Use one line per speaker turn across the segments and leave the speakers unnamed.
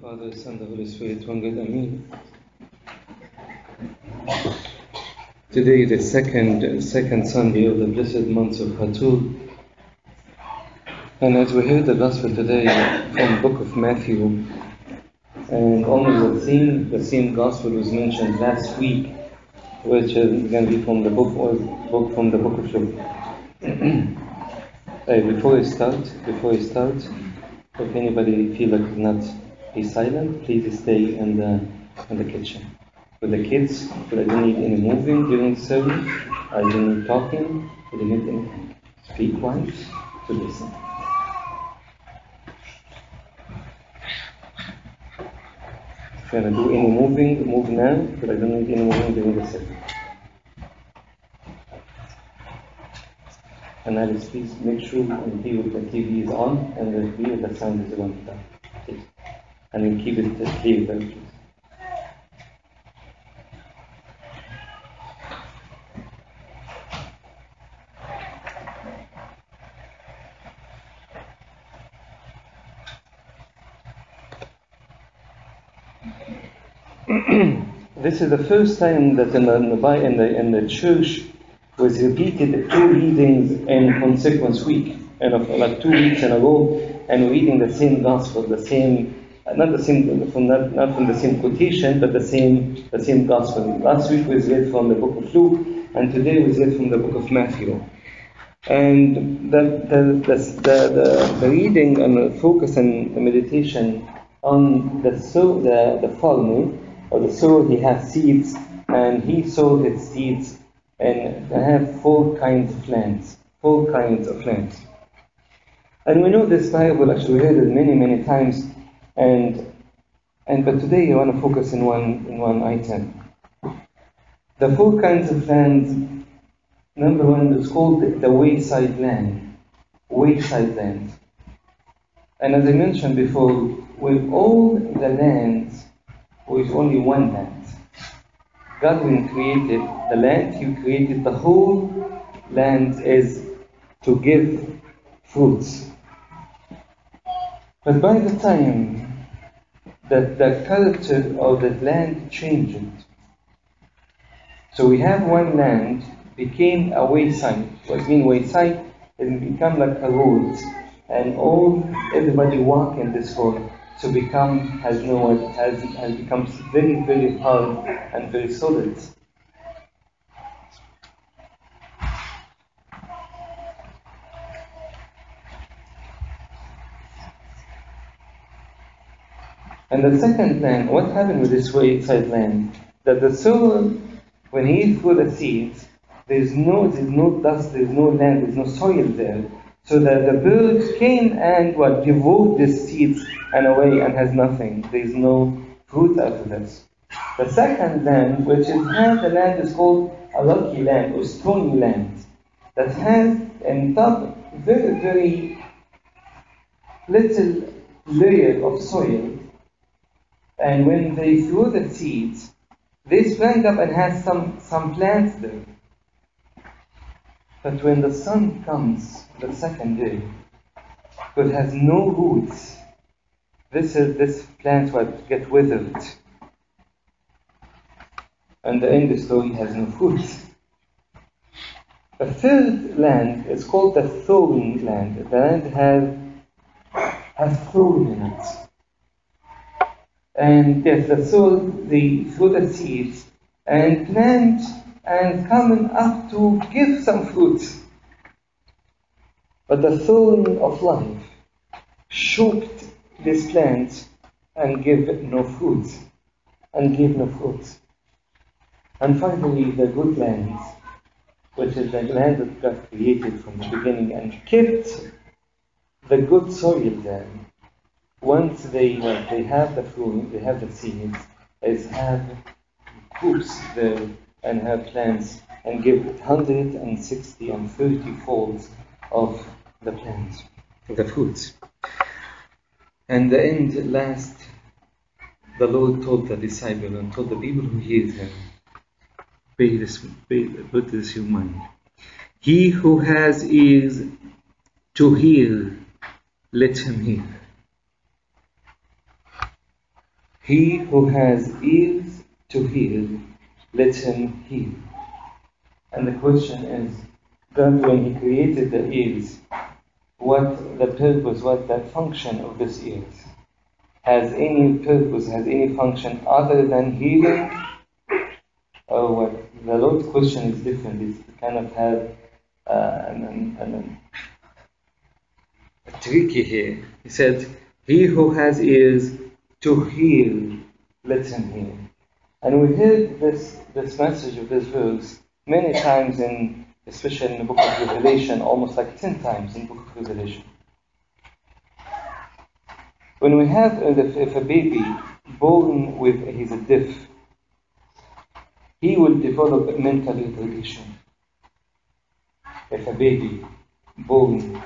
Father, Son, the Holy Spirit, one God, Amen. Today, is the second second Sunday of the blessed month of Hatour, and as we heard the Gospel today from the book of Matthew, and only the same the same Gospel was mentioned last week, which is going to be from the book book from the book of Luke. before I start, before I start, if anybody feel like not be silent, please stay in the in the kitchen with the kids. But I don't need any moving during the service. I don't need talking. I don't need anything. Be quiet to listen. If gonna do any moving, move now. But I don't need any moving during the service. And Alice, please make sure and if the TV is on and the clear the sound is on. Please. And keep it there, please. this is the first time that in the, in the, in the, in the church was repeated two readings in consequence week, and like two weeks in a row, and reading the same gospel, the same, not the same, from not, not from the same quotation, but the same, the same gospel. Last week was read from the book of Luke, and today was read from the book of Matthew. And the, the, the, the, the, reading and the focus and the meditation on the, sow, the, the farmer, or the sower, he has seeds, and he sowed his seeds and I have four kinds of lands. Four kinds of lands. And we know this parable, actually we it many, many times, and and but today I want to focus in one in one item. The four kinds of land, number one is called the, wayside land. Wayside land. And as I mentioned before, with all the lands, with only one land. God, when created the land, He created the whole land is to give fruits. But by the time that the character of the land changed, so we have one land became a wayside. What mean wayside? It become like a road, and all everybody walk in this road to become has no has has becomes very very hard and very solid. And the second land, what happened with this wayside land? That the soil, when he threw the seeds, there's no there's no dust, there's no land, there's no soil there. So that the birds came and what devoured the seeds and away and has nothing. There is no fruit after this. The second land, which is has the land is called a lucky land or stony land, that has in top very very little layer of soil. And when they threw the seeds, they sprang up and had some some plants there. But when the sun comes the second day, it has no roots, this is this plant will get withered. And the end of the story has no fruits. The third land is called the thorn land. The land has has thorn in it. And yes, the soil, the the seeds and plant and coming up to give some fruits. But the thorn of life choked this plant and give no fruit, and give no fruit. And finally, the good land, which is the land that God created from the beginning and kept the good soil there. Once they they have the fruit, they have the seeds, is have groups there and have plants and give 160 and 30 folds of the plants, the fruits. And the end last, the Lord told the disciple and told the people who hear him, pay this, pay, put this in mind. He who has ears to hear, let him hear. He who has ears to hear, let him hear. And the question is, God, when He created the ears, what the purpose, what the function of this ears? Has any purpose, has any function other than hearing? Or what? The Lord's question is different. It's kind of have uh, an, an, an, a tricky here. He said, He who has ears to heal, let him hear. And we heard this, this message of this verse many times in, especially in the book of Revelation, almost like 10 times in the book of Revelation. When we have, if a baby born with, he's a deaf, he will develop mental retardation. If a baby born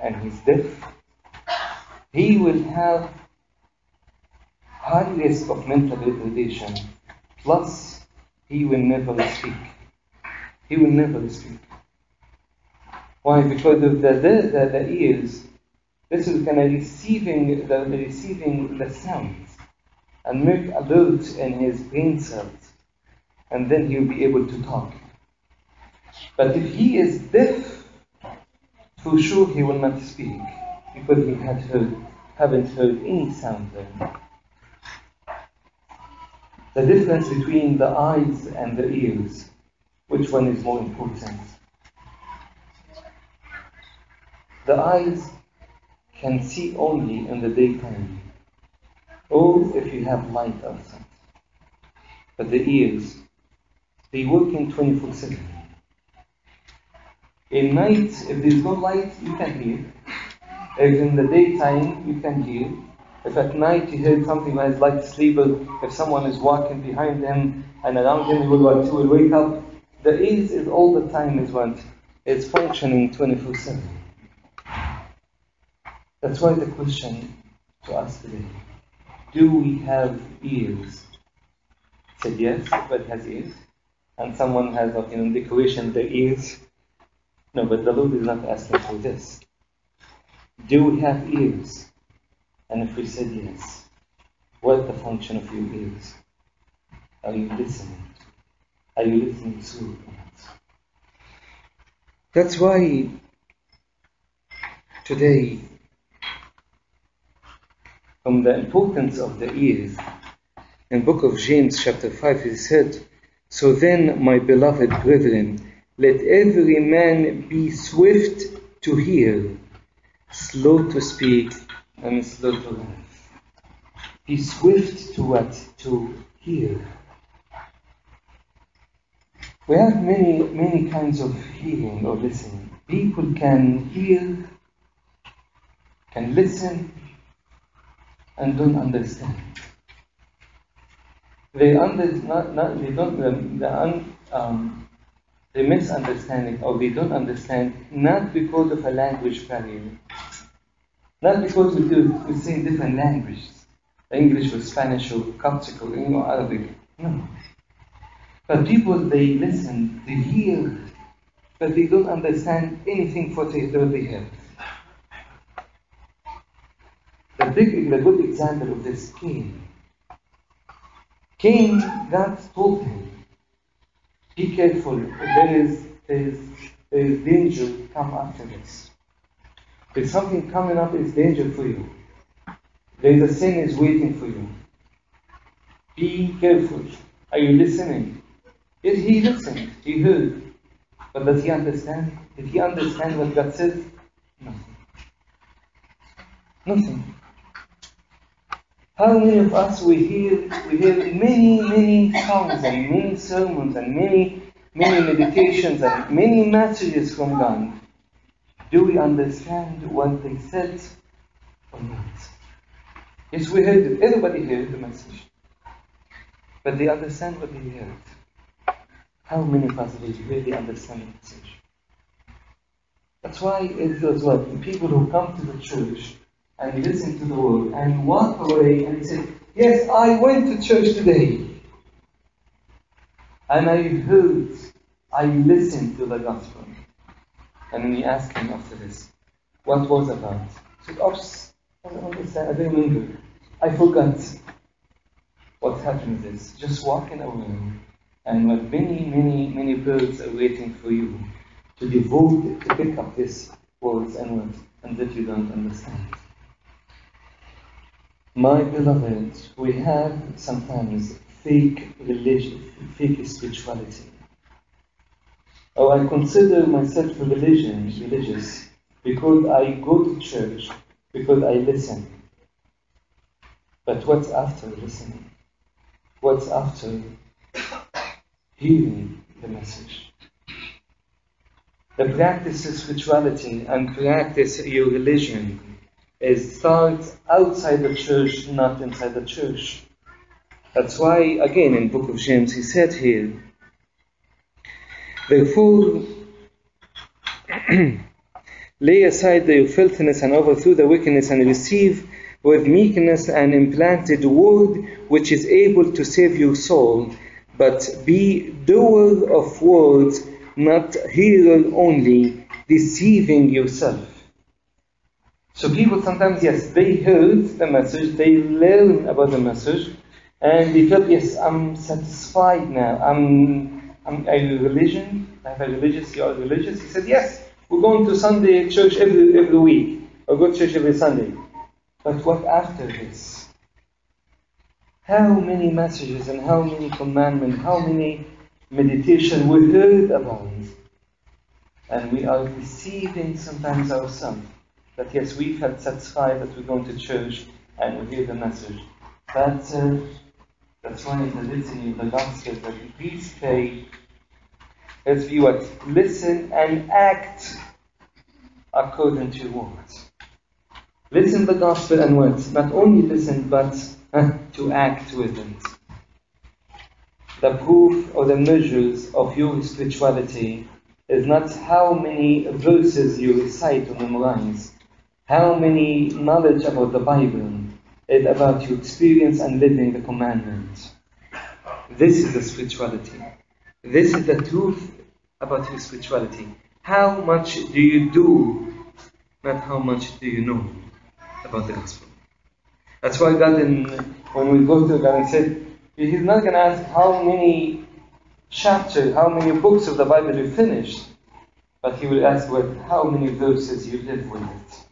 and he's deaf, he will have high risk of mental retardation, plus he will never speak. He will never speak. Why? Because of the, the, the, the ears, this is kind of receiving the, receiving the sounds and make alert in his brain cells, and then he'll be able to talk. But if he is deaf, for sure he will not speak because he had heard, haven't heard any sound there. The difference between the eyes and the ears, which one is more important? The eyes can see only in the daytime, or if you have light outside. But the ears, they work in 24 7. In night, if there's no light, you can hear. If in the daytime, you can hear. If at night you hear something like light sleeper, if someone is walking behind him and around him, he will, he will wake up. The ears is all the time is what? It's functioning 24 7. That's why the question to us today do we have ears? Said yes, but has ears. And someone has, you know, decoration their ears. No, but the Lord is not asking for this. Do we have ears? And if we said yes, what the function of your ears? Are you listening? Are you listening to it? That's why today, from the importance of the ears, in book of James chapter 5 he said, So then, my beloved brethren, let every man be swift to hear, slow to speak, and slow to laugh. Be swift to what? To hear. We have many, many kinds of hearing or listening. People can hear, can listen, and don't understand. They under, not, not, they don't, the, un, um, they misunderstanding or they don't understand not because of a language barrier, not because we, do, we say different languages, English or Spanish or Coptic or Arabic. No. But people, they listen, they hear, but they don't understand anything for what they hear. The big, the good example of this Cain. Cain, God told him, be careful, there is, there is, there is danger come after this. There's something coming up is danger for you. There is a sin is waiting for you. Be careful. Are you listening? Yes, he listened. He heard. But does he understand? Did he understand what God says? Nothing. Nothing. How many of us we hear we hear many, many songs and many sermons and many, many meditations and many messages from God? Do we understand what they said or not? Yes, we heard it. Everybody heard the message. But they understand what they heard. How many of us really understand the message? That's why it was what? The people who come to the church and listen to the word and walk away and say, Yes, I went to church today. And I heard, I listened to the gospel. And then we asked him after this, what was about? He said, oh, Oops, I don't remember. I forgot. what happened is just walk in a room and like many, many, many birds are waiting for you to devote to pick up these words and words and that you don't understand. My beloved, we have sometimes fake religion, fake spirituality. Or I consider myself religion, religious because I go to church, because I listen. But what's after listening? What's after hearing the message? The practice of spirituality and practice your religion is starts outside the church, not inside the church. That's why, again, in Book of James, he said here, Therefore, lay aside the filthiness and overthrow the wickedness and receive with meekness an implanted word which is able to save your soul, but be doer of words, not hearer only, deceiving yourself. So people sometimes, yes, they heard the message, they learn about the message, and they felt, yes, I'm satisfied now. I'm, I'm a religion. I have a religious. You are religious. He said, yes, we're going to Sunday church every every week, or go to church every Sunday. But what after this? How many messages and how many commandments, how many meditation we heard about, and we are deceiving sometimes ourselves. That yes, we felt satisfied that we're going to church and we hear the message. That's uh, that's why in the litany of the gospel that please pray. Let's be what? Listen and act according to words. Listen the gospel and words. Not only listen, but to act with it. The proof or the measures of your spirituality is not how many verses you recite or memorize, how many knowledge about the Bible, is about your experience and living the commandments. This is the spirituality. This is the truth about your spirituality. How much do you do, not how much do you know about the gospel. That's why God, in, when we go to God, He said, He's not going to ask how many chapters, how many books of the Bible you finished, but He will ask what, how many verses you live with it.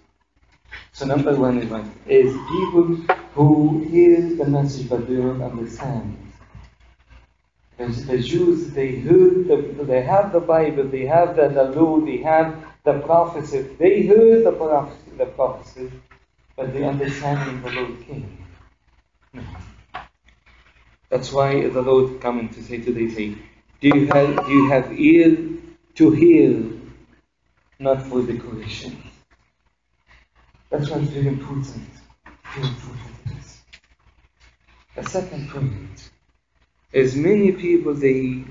So number one is what? Is people who hear the message but do not understand. Because the Jews, they heard, the, they have the Bible, they have the, law, they have the prophecy. They heard the prophecy, the prophecy, but the understanding the Lord came. That's why the Lord coming to say today, say, do you have do you have ear to hear, not for decoration? That's what's very important. Very important. The second point is many people they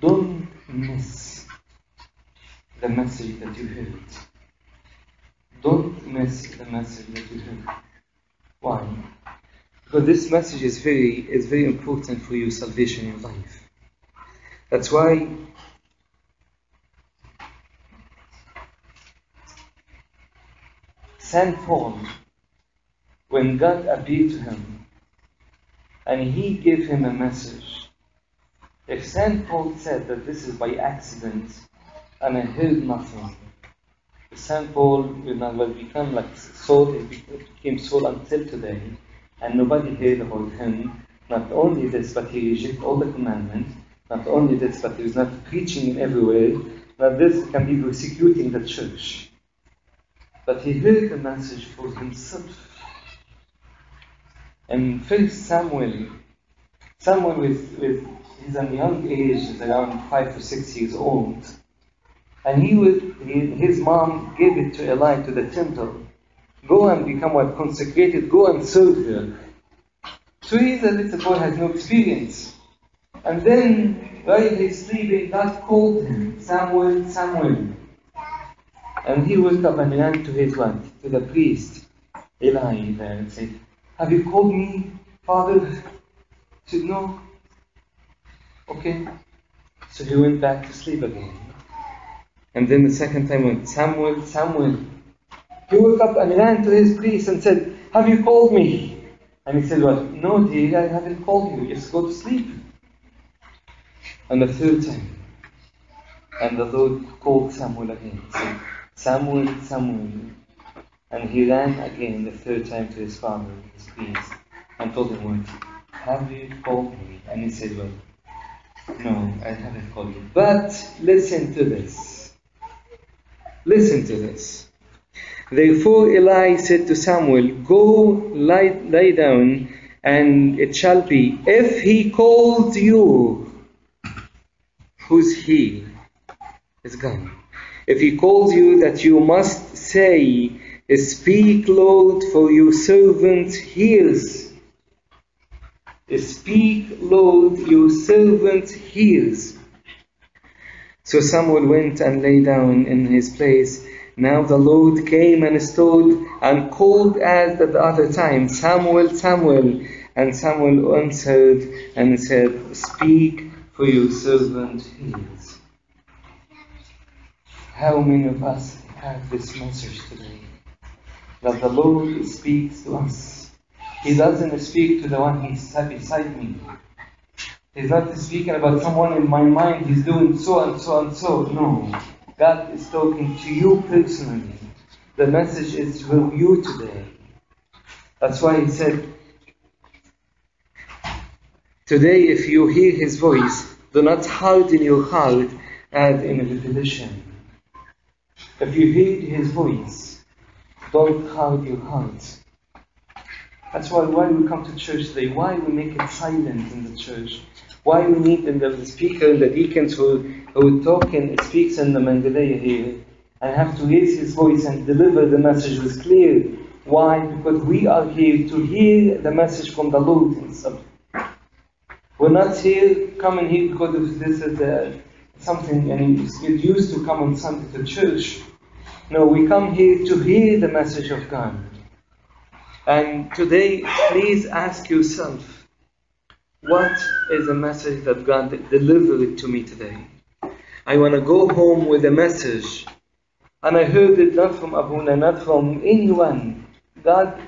don't miss the message that you heard. Don't miss the message that you heard. Why? Because this message is very is very important for your salvation in life. That's why St. Paul, when God appeared to him and he gave him a message, if St. Paul said that this is by accident and I heard nothing, St. Paul will not become like Saul, he became Saul until today, and nobody heard about him. Not only this, but he rejected all the commandments. Not only this, but he was not preaching everywhere. But this can be persecuting the church. But he heard the message for himself. And first Samuel, Samuel with, with he's a young age, he's around five to six years old. And he would, he, his mom gave it to Eli to the temple. Go and become what consecrated, go and serve her. So he's a little boy, has no experience. And then, while he's sleeping, God called him, Samuel, Samuel. And he woke up and ran to his what? To the priest, Eli, there, and said, Have you called me, father? He said, No. Okay. So he went back to sleep again. And then the second time went, Samuel, Samuel. He woke up and ran to his priest and said, Have you called me? And he said, What? No, dear, I haven't called you. Just go to sleep. And the third time, and the Lord called Samuel again. Samuel, Samuel. And he ran again the third time to his father, his priest, and told him what? Have you called me? And he said, Well, no, I haven't called you. But listen to this. Listen to this. Therefore Eli said to Samuel, Go lie, lie down, and it shall be, if he calls you, who's he? Is God. If he calls you, that you must say, Speak, Lord, for your servant hears. Speak, Lord, your servant hears. So Samuel went and lay down in his place. Now the Lord came and stood and called as at the other time, Samuel, Samuel. And Samuel answered and said, Speak, for your servant hears. How many of us have this message today? That the Lord speaks to us. He doesn't speak to the one he's beside me. He's not speaking about someone in my mind, he's doing so and so and so. No. God is talking to you personally. The message is for you today. That's why he said, Today, if you hear his voice, do not harden your heart as in a repetition. If you hear his voice, don't harden your heart. That's why why we come to church today, why we make it silent in the church, why we need them, the speaker and the deacons who, who talk and speaks in the Mandalaya here and have to raise his voice and deliver the message with clear. Why? Because we are here to hear the message from the Lord himself. We're not here coming here because this is uh, something and it's used to come on Sunday to church. No, we come here to hear the message of God. And today, please ask yourself, what is the message that God delivered to me today? I want to go home with a message. And I heard it not from Abuna, not from anyone. God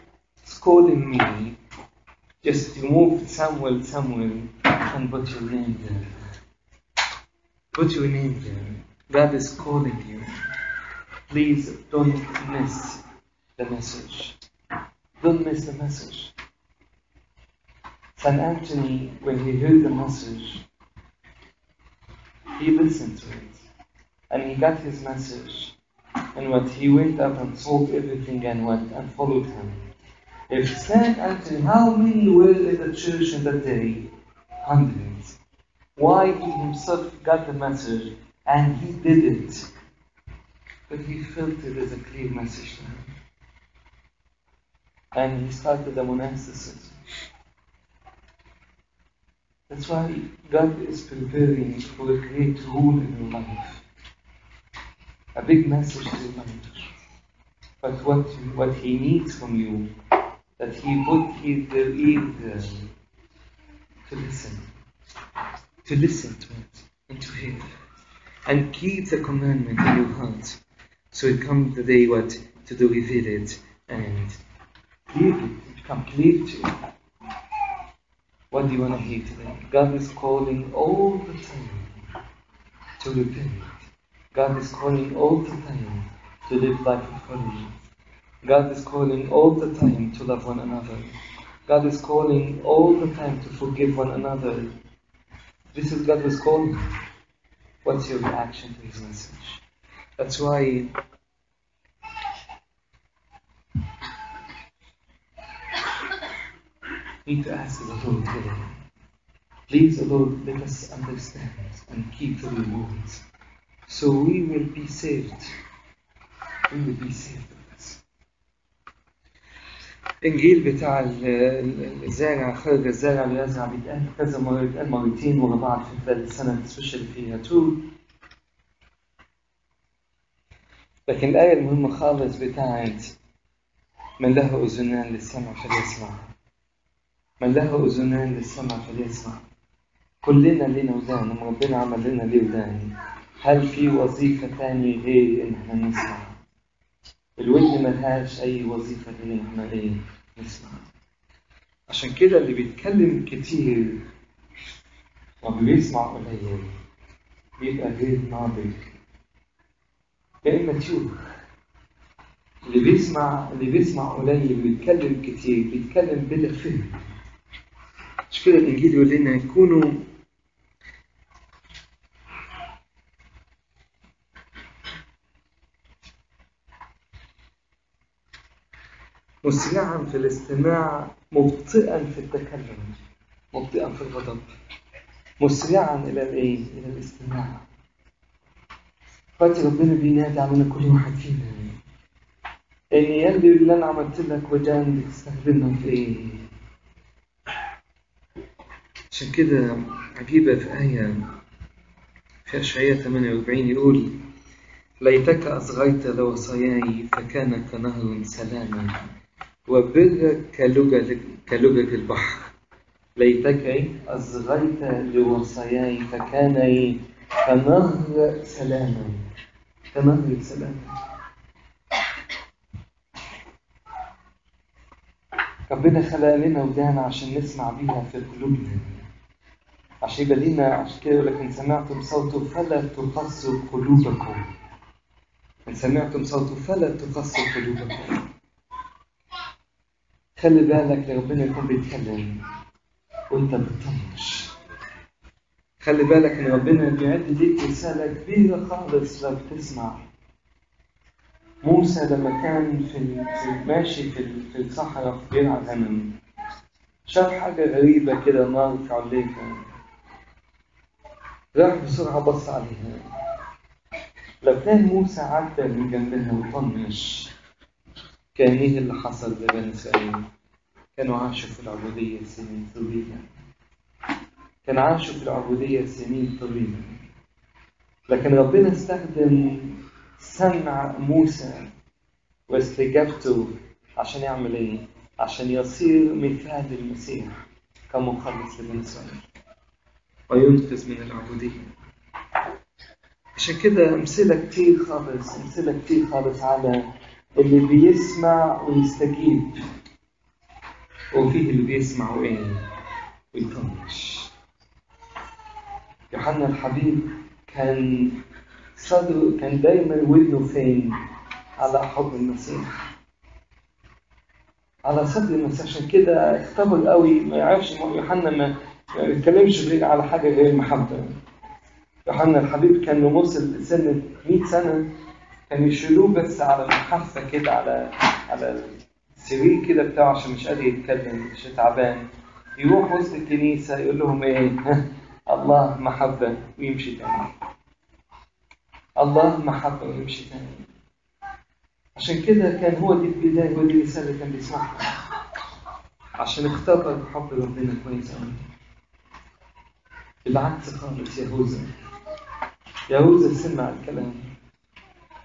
is calling me just move Samuel, Samuel, and put your name there. Put your name there. God is calling you. Please don't miss the message. Don't miss the message. St. Anthony, when he heard the message, he listened to it. And he got his message. And what he went up and sold everything and went and followed him. If St. Anthony, how many were in the church in that day? Hundreds. Why he himself got the message and he did it. But he felt it as a clear message to him and he started the monasticism. That's why God is preparing for a great rule in your life. A big message to your life. But what, what He needs from you, that He put His ear there to listen. To listen to it and to hear. And keep the commandment in your heart. So it comes the day what to do with it and clearly, it to you. What do you want to hear today? God is calling all the time to repent. God is calling all the time to live life of holiness. God is calling all the time to love one another. God is calling all the time to forgive one another. This is God was calling. What's your reaction to His message? That's why need to ask the Lord today. Please, the Lord, let us understand and keep the rewards. So we will be saved. We will be saved. الإنجيل بتاع الزارع خرج الزارع ليزرع بيتقال كذا مرة بيتقال مرتين ورا بعض في السنة سبيشال فيها تو لكن الآية المهمة خالص بتاعت من له أذنان للسمع فليسمع. من له أذنان للسمع فليسمع. كلنا لنا ودان ربنا عمل لنا ليه ودان. هل في وظيفة تانية غير إن إحنا نسمع؟ الودن ملهاش أي وظيفة غير إن إحنا إيه نسمع. عشان كده اللي بيتكلم كتير واللي بيسمع قليل بيبقى غير ناضج. يا إما تيوه اللي بيسمع اللي بيسمع قليل ويتكلم كتير بيتكلم بلا فهم مش كده الإنجيل يقول لنا يكونوا مسرعا في الاستماع مبطئا في التكلم مبطئا في الغضب مسرعا إلى الايه؟ إلى الاستماع فاتي ربنا بينادي علينا كل واحد فينا. ان يلي اللي أنا عملت لك ودان بتستخدمها في إيه؟ عشان كده عجيبة في آية في أشعياء 48 يقول ليتك أصغيت لوصاياي فكان كنهر سلاما وبرك كلجج كلجج البحر. ليتك أصغيت لوصاياي فكان كنهر سلاما. كنهر سلاما ربنا خلق لنا ودان عشان نسمع بيها في قلوبنا. عشان يبقى لينا عشان كده يقول لك إن سمعتم صوته فلا تقسوا قلوبكم. إن سمعتم صوته فلا تقسوا قلوبكم. خلي بالك لربنا يكون بيتكلم وأنت بتطنش. خلي بالك ان ربنا بيعد ليك رسالة كبيرة خالص لو بتسمع. موسى لما كان في, ماشي في, الصحراء في بيرع غنم شاف حاجة غريبة كده نار عليها راح بسرعة بص عليها. لو كان موسى عدى من جنبها وطنش كان إيه اللي حصل لبني إسرائيل؟ كانوا عاشوا في العبودية سنين طويلة كان عاشوا في العبودية سنين طويلة. لكن ربنا استخدم سمع موسى واستجابته عشان يعمل إيه؟ عشان يصير مثال المسيح كمخلص لبني إسرائيل. وينقذ من العبودية. عشان كده أمثلة كتير خالص أمثلة كتير خالص على اللي بيسمع ويستجيب. وفيه اللي بيسمع وإيه؟ ويطنش يوحنا الحبيب كان صدره كان دايما ودنه فين؟ على حب المسيح. على صدر المسيح. عشان كده اختبر قوي ما يعرفش يوحنا ما بيتكلمش غير على حاجة غير المحبه يوحنا الحبيب كان لما وصل سن 100 سنة كان يشيلوه بس على المحفه كده على على السرير كده بتاعه عشان مش قادر يتكلم مش تعبان. يروح وسط الكنيسة يقول لهم إيه؟ الله محبة ويمشي تاني. الله محبة ويمشي تاني. عشان كده كان هو دي البداية ودي الرسالة اللي كان بيسمعها. عشان اختبر حب ربنا كويس قوي بالعكس خالص يهوذا. يهوذا سمع الكلام.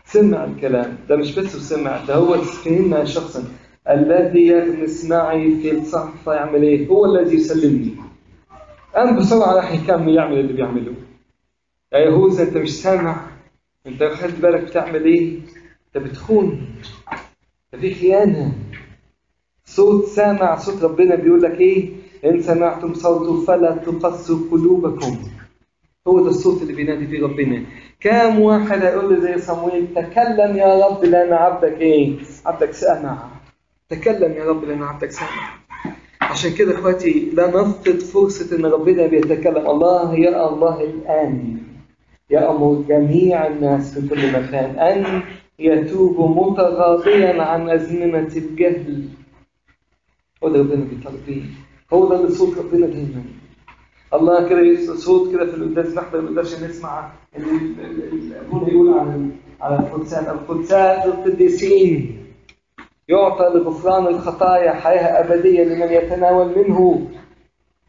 سمع الكلام. ده مش بس سمع ده هو فهمنا شخصا. الذي يغمس معي في الصحفة يعمل إيه؟ هو الذي يسلمني. قام بسرعة راح يكمل يعمل اللي بيعمله. يا يهوذا أنت مش سامع؟ أنت خدت بالك بتعمل إيه؟ أنت بتخون. ده في خيانة. صوت سامع صوت ربنا بيقول لك إيه؟ إن سمعتم صوته فلا تقسوا قلوبكم. هو ده الصوت اللي بينادي فيه ربنا. كام واحد هيقول لي زي صمويل تكلم يا رب لأن عبدك إيه؟ عبدك سامع. تكلم يا رب لأن عبدك سامع. عشان كده إخواتي لا نفقد فرصة إن ربنا بيتكلم. الله يا الله الآن. يأمر جميع الناس في كل مكان. أن يتوبوا متغاضيا عن أزمنة الجهل. هو ده ربنا بيطلب بيه هو ده اللي صوت ربنا دايما. الله كده صوت كده في القداس. نحضر القداس عشان نسمع ابونا يقول عن على القدسات القدسات القديسين. يعطى لغفران الخطايا حياة أبدية لمن يتناول منه.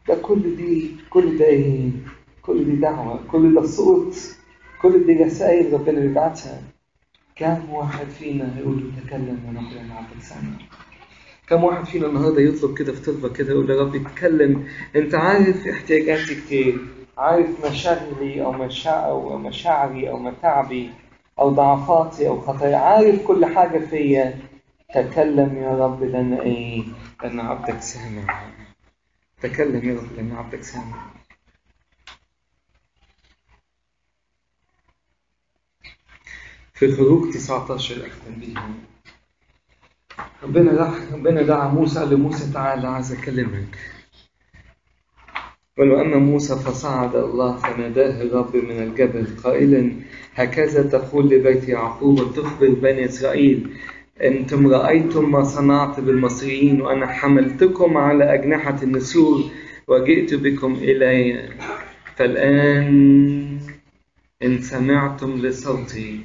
ده كل دي كل ده إيه؟ كل دي دعوة كل ده صوت كل دي رسائل ربنا بيبعتها كم واحد فينا يقول تكلم ونقول أنا عبدك سامع كم واحد فينا النهارده يطلب كده في طلبة كده يقول يا رب اتكلم. أنت عارف احتياجاتي كتير عارف مشاغلي أو أو مشاعري أو متاعبي أو ضعفاتي أو خطايا؟ عارف كل حاجة فيا. تكلم يا رب لأن إيه؟ لأن عبدك سامع تكلم يا رب لأن عبدك سامع في خروج 19 أختم بيها ربنا راح ربنا دعا موسى قال لموسى تعالى عايز أكلمك. ولما موسى فصعد الله فناداه الرب من الجبل قائلا هكذا تقول لبيت يعقوب وتخبر بني إسرائيل أنتم رأيتم ما صنعت بالمصريين وأنا حملتكم على أجنحة النسور وجئت بكم إلي. فالآن إن سمعتم لصوتي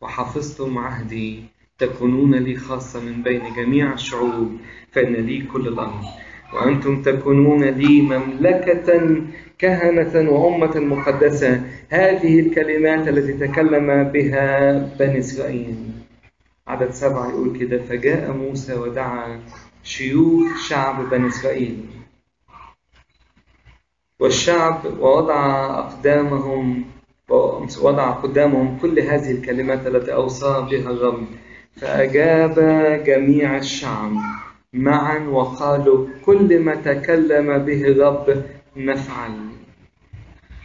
وحفظتم عهدي تكونون لي خاصة من بين جميع الشعوب فإن لي كل الأرض وأنتم تكونون لي مملكة كهنة وأمة مقدسة. هذه الكلمات التي تكلم بها بني إسرائيل. عدد سبعة يقول كده فجاء موسى ودعا شيوخ شعب بني إسرائيل. والشعب ووضع أقدامهم وضع قدامهم كل هذه الكلمات التي أوصى بها الرب. فأجاب جميع الشعب معا وقالوا كل ما تكلم به الرب نفعل.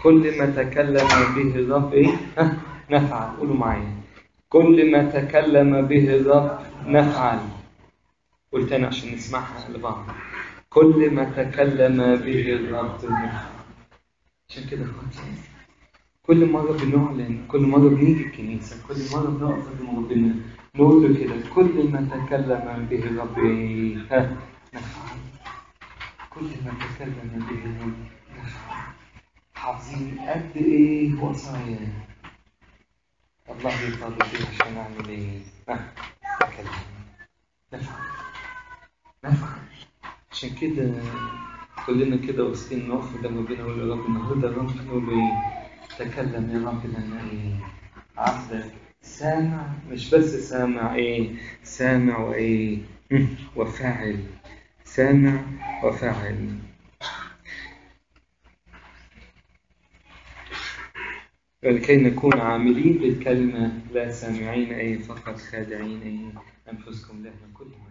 كل ما تكلم به الرب إيه؟ نفعل. قولوا معايا. كل ما تكلم به الرب نفعل. قلت أنا عشان نسمعها لبعض. كل ما تكلم به الرب نفعل. عشان كده كل مرة بنعلن كل مرة بنيجي الكنيسة كل مرة بنقف قدام ربنا نقول كده كل ما تكلم به الرب نفعل. كل ما تكلم به الرب نفعل. حافظين قد إيه وصايا الله يفضل فيه عشان نعمل إيه نتكلم نفعل نفعل عشان كده كلنا كده واقفين نقف قدام ربنا نقول يا رب النهارده رب نقول إيه؟ تكلم يا رب لنا إيه؟ عبدك سامع؟ مش بس سامع إيه؟ سامع وإيه؟ وفاعل. سامع وفاعل. ولكي نكون عاملين بالكلمة لا سامعين أي فقط خادعين أي أنفسكم لنا كل من